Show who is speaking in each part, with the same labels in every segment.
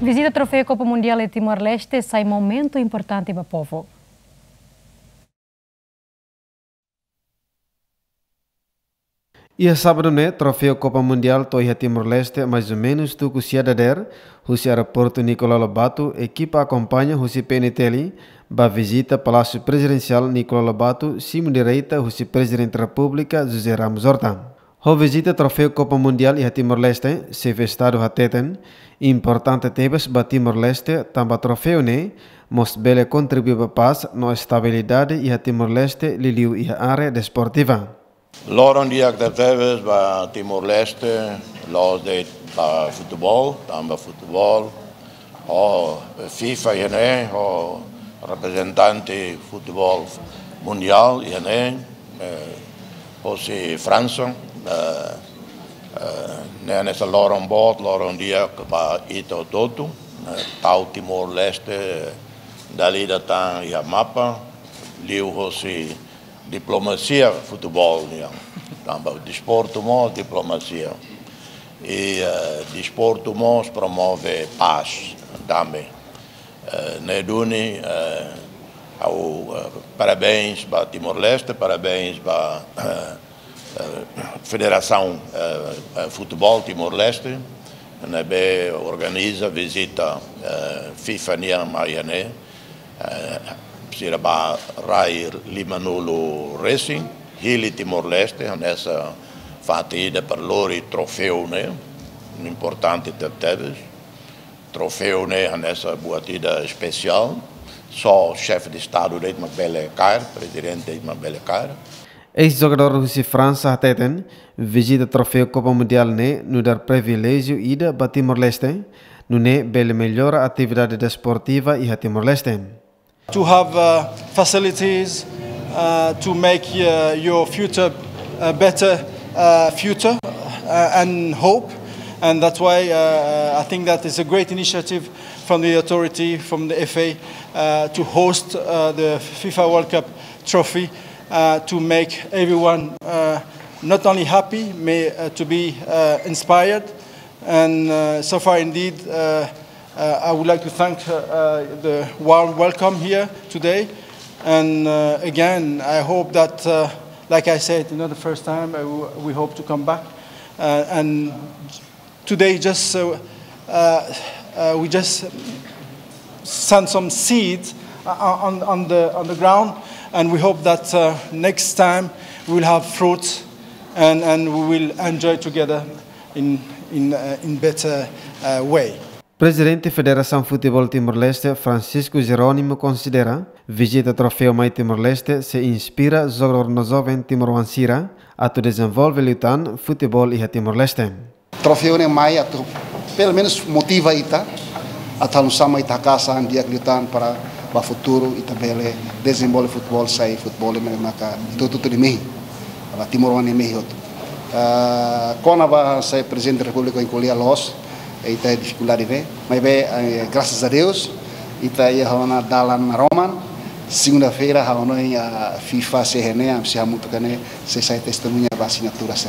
Speaker 1: visita troféu Copa Mundial em Timor-Leste sai momento importante para o povo.
Speaker 2: Ia sábado né, troféu Copa Mundial toia Timor-Leste mais ou menos tu que se der, o aeroporto Nicolau Lobato, equipa acompanha o PNTL, ba visita Palácio Presidencial Nicolau Lobato, cima direita o Presidente da República José Ramos Horta. O visita troféu Copa Mundial e Timor-Leste, se festado hateten, importante tebes ba Timor-Leste, tamba troféu né, mos bele contribui para paz, no estabilidade e Timor-Leste liliu e área desportiva.
Speaker 3: Loron dia que teve para Timor-Leste, los de para futebol, também futebol, o FIFA e né, o representante futebol mundial e né, o se França, né nessa Loron bot, Loron dia que para ito todo, tal Timor-Leste, dali datang ia mapa, liu o se diplomacia futebol yang tambah desporto mo diplomacia. E uh, desporto mo promove paz também uh, neduni uh, au uh, parabéns para Timor Leste parabéns para uh, Federação uh, uh, Futebol Timor Leste nebe organiza visita FIFA Nian Maiané Siraba Rai Limanolo Racing, Hili Timor-Leste, nessa fatida per loro troféu, né? Importante teves. Troféu, né? Nessa batida especial. Só chefe de Estado de Mabele Cair, presidente de Mabele Cair.
Speaker 2: Ex-jogador russo França Teten visita troféu Copa Mundial né, no dar privilégio ida para Timor-Leste, no né, bele melhora atividade desportiva e a Timor-Leste.
Speaker 4: to have uh, facilities uh, to make uh, your future a better uh, future uh, and hope. And that's why uh, I think that is a great initiative from the authority, from the FA, to host the FIFA World Cup trophy Uh, to make everyone uh, not only happy, but uh, to be inspired. And so far, indeed, uh, I would like to thank uh, uh, the warm welcome here today. And again, I hope that, like I said, you know, the first time, we hope to come back. and today, just we just sent some seeds on, on, the, on the ground, and we hope that uh, next time we will have fruit and, and we will enjoy together in, in, uh, in better uh, way.
Speaker 2: Presidente Federação Futebol Timor-Leste, Francisco Jerônimo, considera visita troféu Mai Timor-Leste se inspira jogador no jovem Timor-Wansira a tu desenvolve lutan futebol e Timor-Leste.
Speaker 5: Troféu ne Mai a pelo menos motiva ita a tal sama ita casa dia lutan para o futuro e também desenvolve futebol sai futebol e maka tudo tudo mehi. Aba Timor-Wan mehi outro. Uh, quando vai ser presidente da República em Colia Los, ita dificuldade ve mas be eh, graças a Deus ita ia hona dalan roman segunda-feira hona a FIFA se rene se muito kane se sai testemunha ba assinatura se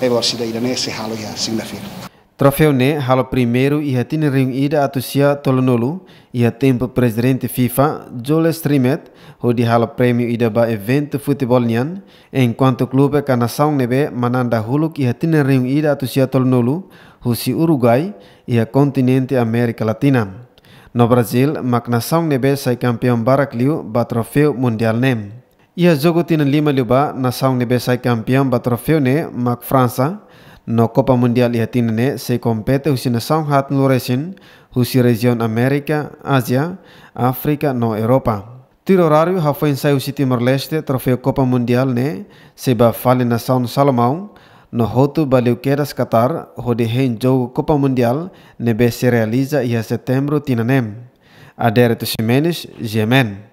Speaker 5: be bor sida irane se halo ya segunda-feira
Speaker 2: Troféu ne halo primeiro e a tine ring ida atusia tolonolu e tempo presidente FIFA Joel Streamet o di halo prêmio ida ba evento futebol nian enquanto clube nação nebe mananda huluk e a tine ring ida atusia tolonolu husi Uruguai e a continente América Latina. No Brasil, mak nação nebe sai campeão barakliu ba troféu mundial nem. E a jogo tina lima liuba nação nebe sai campeão ba troféu ne mak França no Copa Mundial ihatinane se compete husina saunghat luresin husi region Amerika Asia, Afrika no Europa. Tir horário hafain sai husi Timor-Leste troféu Copa Mundial ne seba fale na São Salomão no hotu baleu Katar Qatar hode hen jogo Copa Mundial nebe se realiza ia setembro tinanem. Adere Tuximenes, Jemen